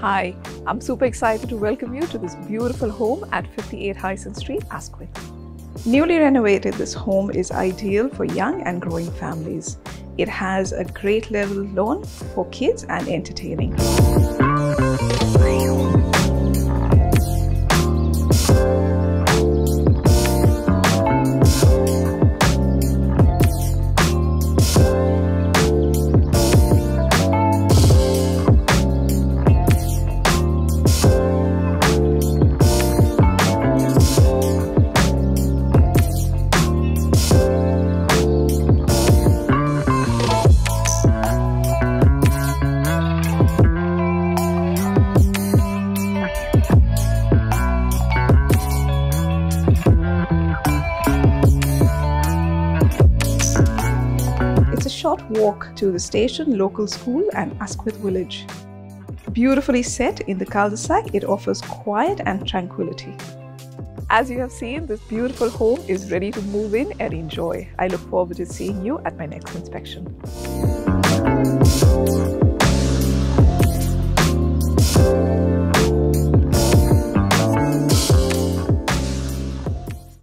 Hi, I'm super excited to welcome you to this beautiful home at 58 Hyacinth Street, Asquith. Newly renovated, this home is ideal for young and growing families. It has a great level lawn for kids and entertaining. It's a short walk to the station, local school, and Asquith village. Beautifully set in the cul-de-sac, it offers quiet and tranquility. As you have seen, this beautiful home is ready to move in and enjoy. I look forward to seeing you at my next inspection.